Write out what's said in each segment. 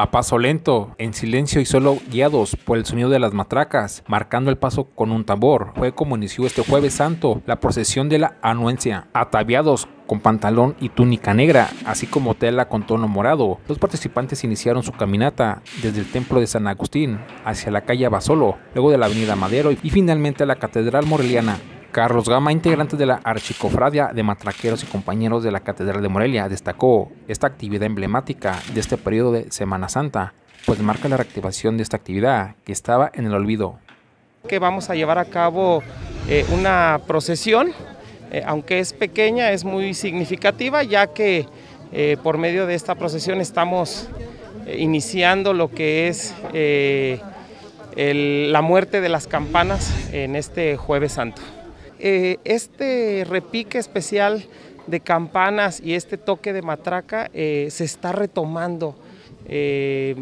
A paso lento, en silencio y solo guiados por el sonido de las matracas, marcando el paso con un tambor, fue como inició este jueves santo la procesión de la anuencia, ataviados con pantalón y túnica negra, así como tela con tono morado. Los participantes iniciaron su caminata desde el templo de San Agustín hacia la calle Basolo, luego de la avenida Madero y finalmente a la Catedral Moreliana, Carlos Gama, integrante de la Archicofradia de Matraqueros y compañeros de la Catedral de Morelia, destacó esta actividad emblemática de este periodo de Semana Santa, pues marca la reactivación de esta actividad que estaba en el olvido. Que vamos a llevar a cabo eh, una procesión, eh, aunque es pequeña, es muy significativa, ya que eh, por medio de esta procesión estamos iniciando lo que es la muerte de las campanas en este jueves santo. Eh, este repique especial de campanas y este toque de matraca eh, se está retomando. Eh,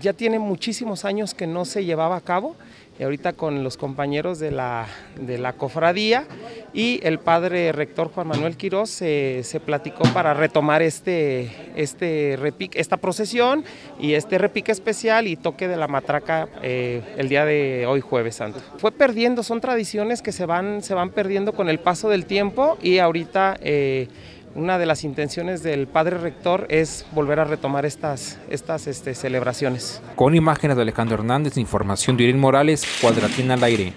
ya tiene muchísimos años que no se llevaba a cabo ahorita con los compañeros de la, de la cofradía y el padre rector Juan Manuel Quiroz se, platicó para retomar este, este repique, esta procesión y este repique especial y toque de la matraca eh, el día de hoy jueves santo. Fue perdiendo, son tradiciones que se van, se van perdiendo con el paso del tiempo y ahorita... Eh, una de las intenciones del padre rector es volver a retomar estas, estas este, celebraciones. Con imágenes de Alejandro Hernández, información de Irene Morales, Cuadratina al aire.